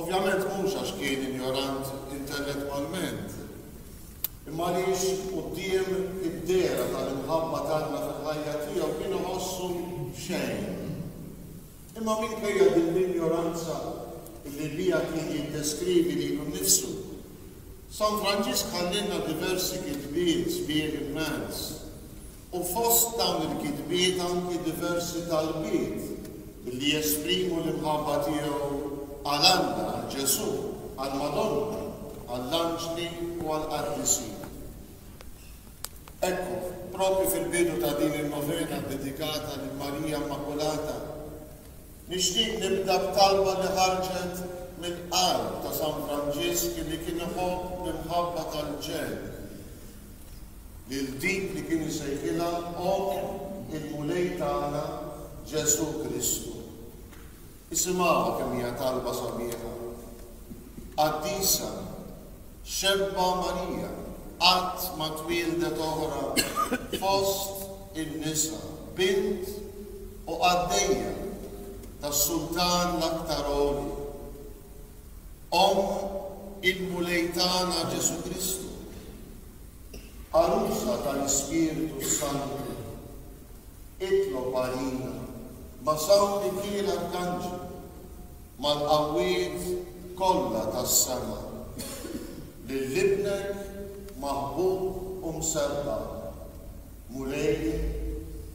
Ovvjament mhux għax kien injorant intellettwalment, imma għaliex quddiem id-dehra tal-imħabba t'Alla fil-ħajja tiegħu kien iħossu xejn. Imma minkejja din l-injoranza li biha kien jiddeskrivi lilu nnifsu, San Franġisk ħallielna diversi kitbiet sbieħ immens. U fost dawn il-kitbiet anki diversi talbiet li jesprimu l-imħabba tiegħu għal Alla, għal Ġesù, għall-Madonna, għall-anġli u għall-qaddisin. Ekku, propju fil-bidu ta' din in-novena ddedikata lil Marija Immakulata, nixtieq nibda b'talba li ħarġet mill-qalb ta' San Franġisk li kien iħobb b'imħabba tal-ġenn, lil dik li kien isejħilha Omm il-Mulej tagħna Ġesù Kristu. Isimgħuha kemm hija talba sabiħa. Qaddisa, xebba Marija, qatt ma twieldet oħra fost in-nisa, bint u qaddejja tas-Sultan l-Aktar Għoli. Omm il-Mulej tagħna Ġesù Kristu, għarusa tal-Ispirtu s-Santu, itlob għalina ma' San Mikil Arkanġlu, mal-qawwiet kollha tas-sema, lil Ibnek maħbub u msebbaħ, Mulej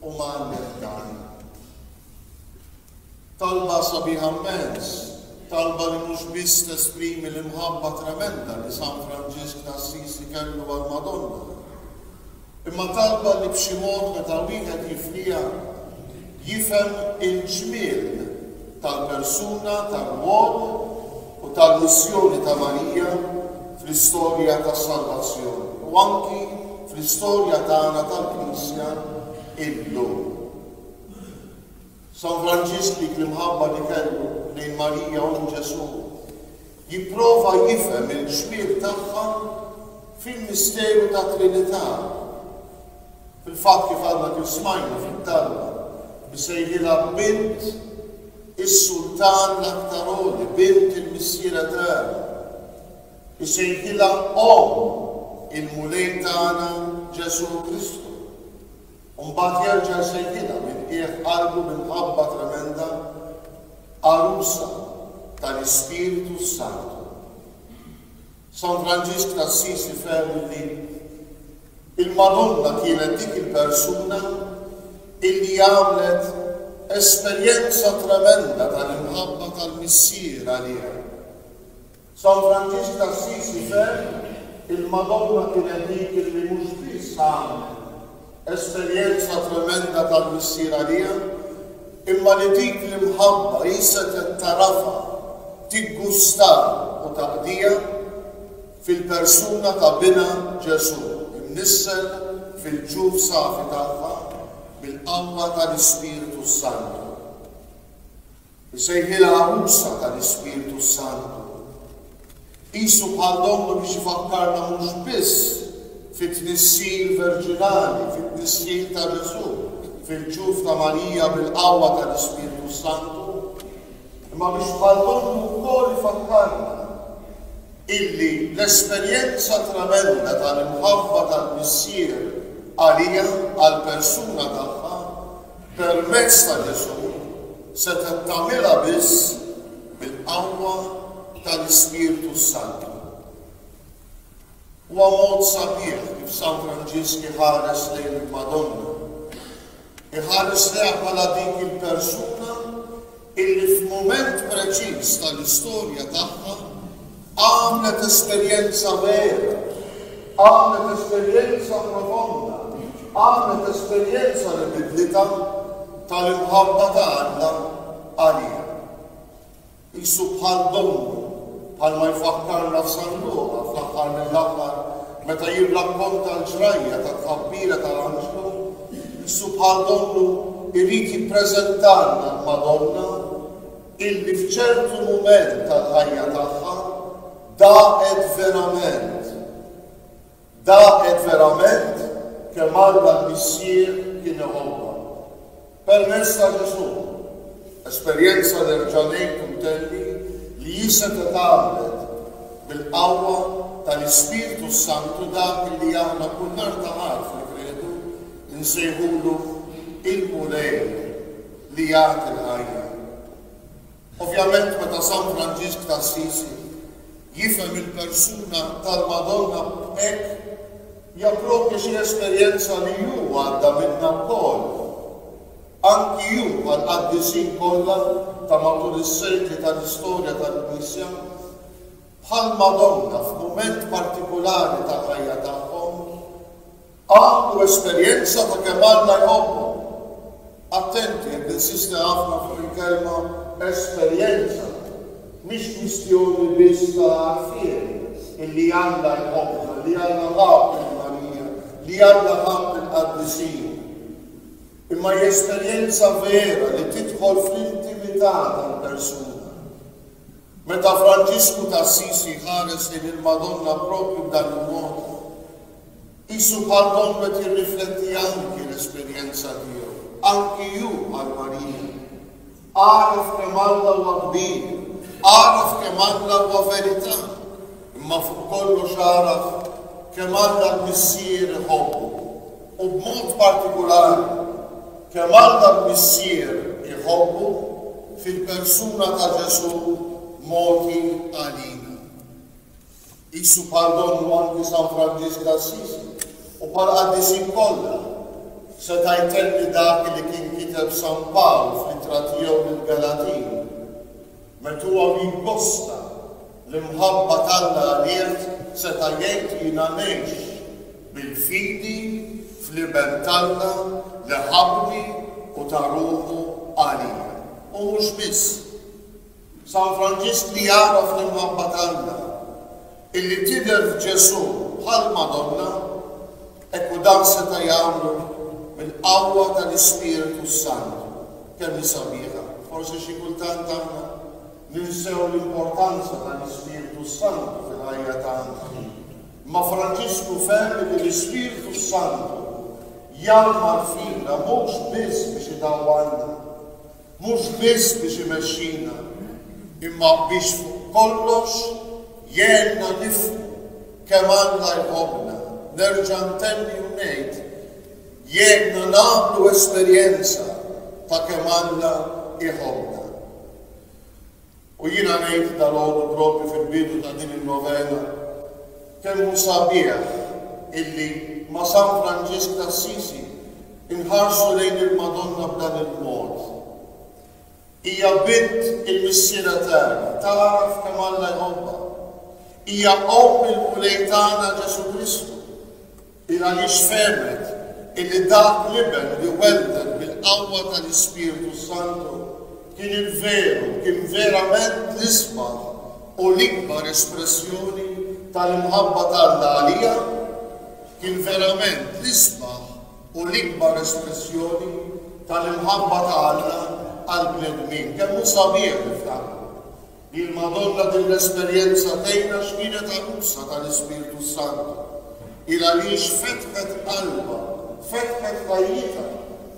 u Mgħallem tagħna, Talba sabiħa mmens, talba li mhux biss tesprimi l-imħabba tremenda li San Franġisk ta' Assisi kellu għall-Madonna, imma talba li b'xi mod meta wieħed jifliha jifhem il-ġmiel tal-persuna, tar-rwol u tal-missjoni ta' Marija fl-istorja tas-salvazzjoni u anki fl-istorja tagħna tal-Knisja illum. San Franġisk dik l-imħabba li kellu lejn Marija Omm Ġesù jipprova jifhem il-ġmiel tagħha fil-misteru tat-Trinità. Fil-fatt kif għadna kif smajna fit-talba, bisejħilha bint is-Sultan l-Aktar Għoli, bint il-Missier Etern. Isejħilha omm il-Mulej tagħna Ġesù Kristu. U mbagħad jerġa' jxejjilha minn qiegħ qalbu bi mħabba tremenda, Għarusa tal-Ispirtu s-Santu. San Franġisk t'Assisi fehem li l-Madonna kienet dik il-persuna illi għamlet esperjenza tremenda tal-imħabba tal-Missier għaliha. San Franġisk t'Assisi fehem il-Madonna kienet dik illi mhux biss għamlet esperjenza tremenda tal-Missier għaliha, imma li dik l-imħabba hi setgħet tagħrafha, tiggustha u taqdiha fil-persuna ta' Binha Ġesù, imnissel fil-ġuf safi tagħha bil-qawwa tal-Ispirtu s-Santu. Nsejħilha għarusa tal-Ispirtu s-Santu. Qisu bħal donnu biex ifakkarna mhux biss fit-tnissil verġinali, fit-tisħiħ ta' Ġesù, fil-ġuf ta' Marija bil-qawwa tal-Ispirtu s-Santu, imma biex bħal donnu wkoll ifakkarna illi l-esperjenza tremenda tal-imħabba tal-Missier għaliha, għall-persuna tagħha, Permezz ta' Ġesù, setgħet tagħmilha biss bil-qawwa tal-Ispirtu s-Santu. Huwa mod sabiħ kif San Franġisk iħares lejn il-Madonna. Iħares lejha bħala dik il-persuna illi f'mument preċiż tal-istorja tagħha għamlet esperjenza vera, għamlet esperjenza profonda, għamlet esperjenza li biddlitha, tal-imħabba ta' Alla għaliha. Qisu bħal donnu. Bħalma jfakkarna f'San Luqa fl-aħħar mill-aħħar meta jirrakkonta l-ġrajja tat-tqabbiela tal-anġlu, Ġesù bħal donnu jrid jippreżentalna l-Madonna illi f'ċertu mument tal-ħajja tagħha daqet verament. Daqet verament kemm Alla l-Missier kien iħobbha. Permezz ta' Ġesù, esperjenza nerġa' ngħid u ntenni li hi setgħet għamlet bil-qawwa tal-Ispirtu s-Santu dak li aħna kull nhar ta' Ħadd fil-Kredu nsejħulu il-Mulej li jagħti l-ħajja. Ovvjament meta San Franġisk t'Assisi jifhem il-persuna tal-Madonna b'hekk, jappropja xi esperjenza li hu għadda minnha wkoll. Anki hu bħall-qaddisin kollha ta' matul is-sekli tal-istorja tal-Knisja, bħall-Madonna f'mument partikulari tal-ħajja tagħhom, Għandu esperjenza ta' kemm Alla jħobbhom. Attenti, qed ninsisti ħafna fuq il-kelma esperjenza, mhix kwistjoni biss ta' għarfien illi Alla jħobbna, li Alla ħabb lil Marija, li Alla ħabb il-qaddisin. Imma hi esperjenza vera li tidħol fl-intimità tal-persuna. Meta Franġisku t'Assisi jħares lejn il-Madonna proprju b'dan il-mod, qisu bħal donnu qed jirrifletti anki l-esperjenza tiegħu. Anki hu, qal Marija, għaraf kemm Alla huwa kbir, għaraf kemm Alla huwa verità, imma fuq kollox għaraf kemm Alla l-Missier iħobbu. u b'mod partikulari kemm Alla l-Missier iħobbu fil-persuna ta' Ġesù mogħti għalina. Qisu bħal donnu anki San Franġisk t'Assisi u bħal qaddisin kollha seta' jtenni dak li kien kiteb San Pawl fl-Ittra tiegħu lill-Galatin, Meta huwa mil-bosta L-imħabba t'Alla għalih seta' jgħid jiena ngħix bil-fidi fl-Iben t'Alla li ħabbni u ta ruħu għalija. U mhux biss. San Franġisk li għaraf l-imħabba t'Alla, illi tidher f'Ġesù bħal Madonna, hekk hu dan seta' jagħmlu bil-qawwa tal-Ispirtu s-Santu. Kemm hi sabiħa! Forsi xi kultant aħna? Ninsew l-importanza tal-Ispirtu s-Santu fil-ħajja tagħna. Imma Franġisku fehem li l-Ispirtu s-Santu jgħammar fina mhux biss biex idawwalna, mhux biss biex imexxina, imma biex fuq kollox jgħinna nifhmu kemm Alla jħobbna, nerġa' ntenni u ngħid, jgħinna nagħmlu esperjenza ta' kemm Alla jħobbna. U jiena ngħid dalgħodu propju fil-bidu ta' din in-novena kemm hu sabiħ illi ma' San Franġisk t'Assisi nħarsu lejn il-Madonna b'dan il-mod. Hija bint il-Missier Etern, tagħraf kemm Alla jħobbha. Hija omm il-Mulej tagħna Ġesù Kristu. Hi għaliex fehmet illi dak l-Iben li welded bil-qawwa tal-Ispirtu s-Santu kien il-veru, kien verament l-isbaħ u l-ikbar espressjoni tal-imħabba t'Alla għaliha, kien verament l-isbaħ u l-ikbar espressjoni tal-imħabba ta' Alla għall-bnedmin. Kemm hu sabiħ, niftakru, Lil Madonna din l-esperjenza tgħinna x'kienet għarusa tal-Ispirtu s-Santu. Hi għaliex fetħet qalbha, fetħet ħajjitha,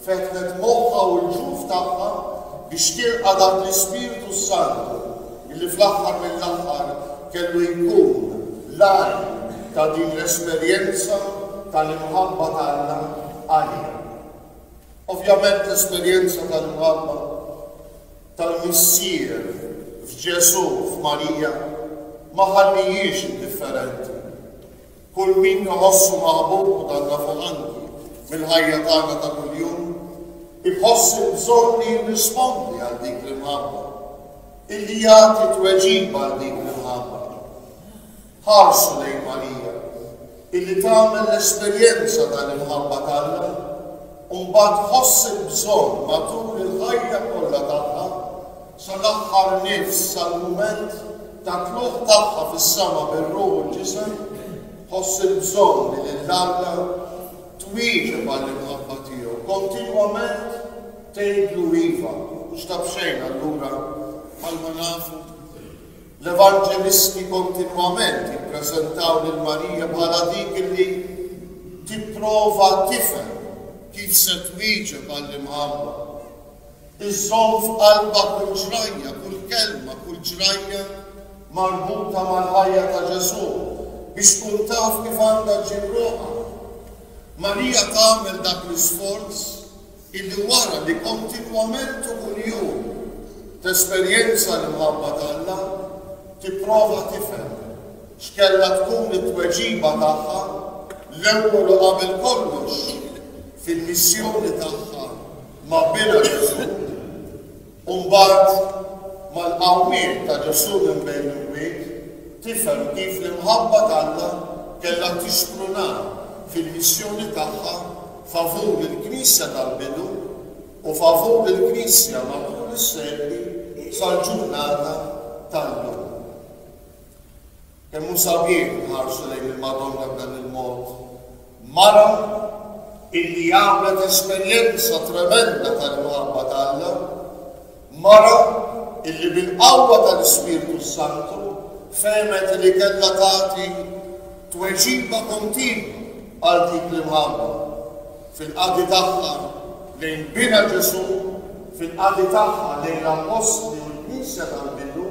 fetħet moħħha u l-ġuf tagħha biex tilqa' dak l-Ispirtu s-Santu illi fl-aħħar mill-aħħar kellu jkun l-għajn ta' din l-esperjenza tal-imħabba ta' Alla għaliha. Ovvjament l-esperjenza tal-imħabba tal-Missier f'Ġesù f'Marija ma ħallihiex indifferenti. Kull min iħossu maħbub u dan nafuh anki mill-ħajja tagħna ta' kuljum, iħoss il-bżonn li jirrispondi għal dik l-imħabba, illi jagħti tweġiba għal dik l-imħabba. Ħarsu lejn Marija, illi tagħmel l-esperjenza tal-imħabba t'Alla u mbagħad tħoss il-bżonn matul il-ħajja kollha tagħha, sal-aħħar nifs, sal-mument ta' tlugħ tagħha fis-sema bir-ruħ u l-ġisem, tħoss il-bżonn li lil Alla twieġeb għall-imħabba tiegħu, kontinwament tgħidlu iva, mhux ta' b'xejn allura bħalma nafu. L-Evanġelisti kontinwament jippreżentaw lil Marija bħala dik li tipprova tifhem kif se twieġeb għall-imħabba. Iżżomm f'qalbha kull ġrajja, kull kelma, kull ġrajja marbuta mal-ħajja ta' Ġesù biex tkun taf kif għandha ġġib ruħha. Marija tagħmel dak l-isforz Illi wara li kontinwament u kuljum tesperjenza l-imħabba t'Alla, tipprova tifhem x'kellha tkun it-tweġiba tagħha, l-ewwel u qabel kollox fil-missjoni tagħha ma' binha Ġesù. U mbagħad, mal-qawmien ta' Ġesù minn bejn l-imwiet, tifhem kif l-imħabba t'Alla kellha tixpruna fil-missjoni tagħha favur il-Knisja tal-bidu u favur il-Knisja matul is-sekli sal-ġurnata tal-lum. Kemm hu sabiħ inħarsu lejn il-Madonna b'dan il-mod, mara illi għamlet esperjenza tremenda tal-imħabba ta' Alla, mara illi bil-qawwa tal-Ispirtu s-Santu fehmet illi kellha tagħti tweġiba kontinwa għal dik l-imħabba, fil-qadi tagħha lejn Binha Ġesù, fil-qadi tagħha lejn l-Appostli u l-Knisja tal-bidu,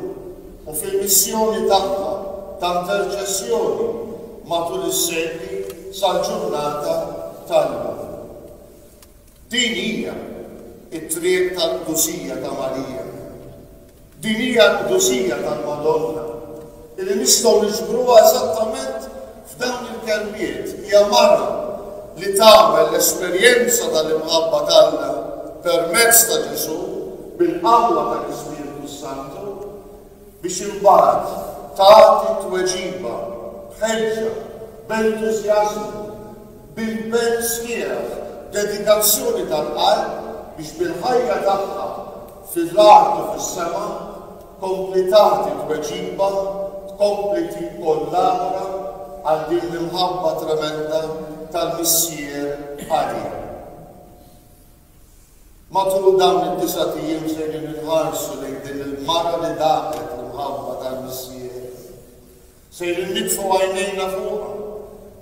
u fil-missjoni tagħha ta' interċessjoni matul is-sekli sal-ġurnata tal-lum. Din hija t-triq tal-qdusija ta' Marija. Din hija l-qdusija tal-Madonna, illi nistgħu niġbruha eżattament F'dawn il-kelmiet hija mara li tagħmel l-esperjenza tal-imħabba t'Alla permezz ta' Ġesù bil-qawwa tal-Ispirtu s-Santu biex imbagħad tagħti tweġiba b'ħeġġa, b'entużjażmu, b'impenn sħiħ, dedikazzjoni tal-qalb biex bil-ħajja tagħha fil-art u fis-sema, Tkompli tagħti tweġiba, tkompli tikkollabra għal din l-imħabba tremenda tal-Missier għalina. Matul dawn id-disat ijiem sejrin inħarsu lejn din il-mara li daqet l-imħabba tal-Missier. Sejrin nitfgħu għajnejna fuqha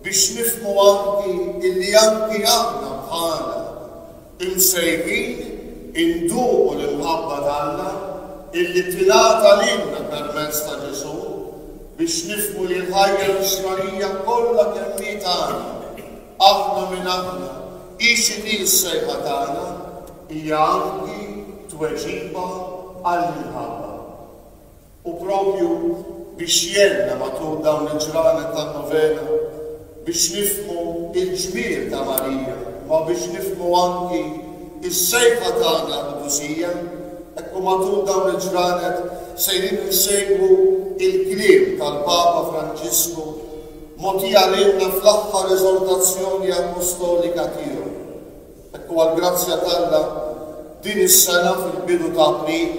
biex nifhmu anki illi anki aħna bħalha imsejħin induqu l-imħabba t'Alla illi tingħata lilna permezz ta' Ġesù biex nifhmu li l-ħajja Missjonarija kollha kemm hi tagħna, aħna min aħna, hi xi hi s-sejħa tagħna, hija anki tweġiba għall-imħabba. u proprju biex jgħinna matul dawn il-ġranet tan-Novena biex nifhmu l-ġmiel ta' Marija, imma biex nifhmu anki s-sejħa tagħna għall-qdusija, hekk u matul dawn il-ġranet sejrin insegwu l-kliem tal-Papa Franġisku mogħtija lilna fl-aħħar eżortazzjoni appostolika tiegħu. U għall-grazzja t'Alla, din is-sena fil-bidu ta' April,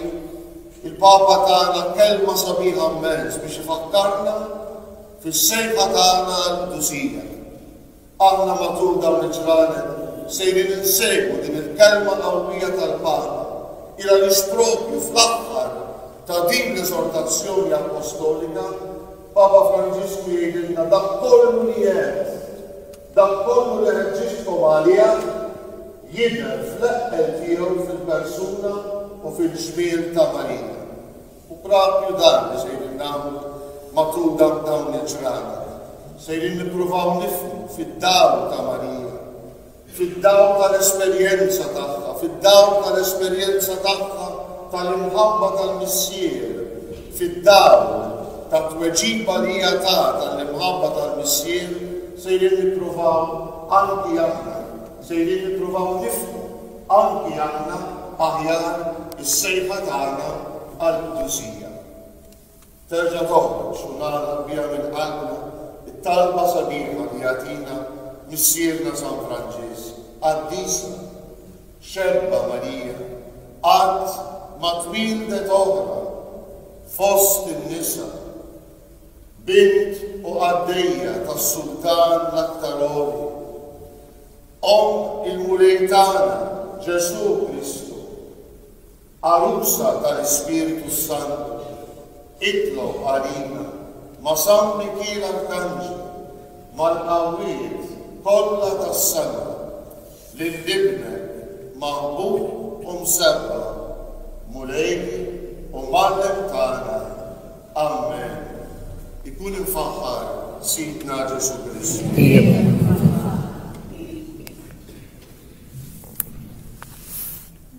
il-Papa tana kelma sabiħa mmens biex ifakkarna fis-sejħa tagħna għall-qdusija. Aħna matul dawn il-ġranet sejrin insegwu din il-kelma qawwija tal-Papa, il għaliex proprju fl-aħħar ta' din l-eżortazzjoni appostolika, Papa Franġisku jgħidilna dak kollu li għedt. Dak kollu li ħeġġiġtkom għaliha jidher fl-eqqel tiegħu fil-persuna u fil-ġmiel ta' Marija. U proprju dan li sejrin nagħmlu matul dawn il-ġranet. Sejrin nippruvaw nifhmu, fid-dawl ta' Marija, fid-dawl tal-esperjenza tagħha, fid-dawl tal-esperjenza tagħha tal-imħabba tal-Missier, Fid-dawl tat-tweġiba li hija tat għall-imħabba tal-Missier, sejrin nippruvaw anki aħna, sejrin nippruvaw nifhmu anki aħna aħjar is-sejħa tagħna għall-qdusija. Terġa' toħroġ u nagħlaq biha minn qalbna t-talba sabiħa li jagħtina Missierna San Franġisk, Qaddisna! Xebba Marija, qatt ma twieldet oħra fost in-nisa, bint u qaddejja tas-Sultan l-Aktar Għoli, Omm il-Mulej tagħna Ġesù Kristu. Għarusa tal-Ispirtu s-Santu, itlob għalina ma' San Mikiel Arkanġlu, mal-qawwiet kollha tas-sema, lil Ibnek maħbub u msebba, Mulej u Mgħallem tagħna. Ammen. Ikun imfaħħar Sidna Ġesù Kristu.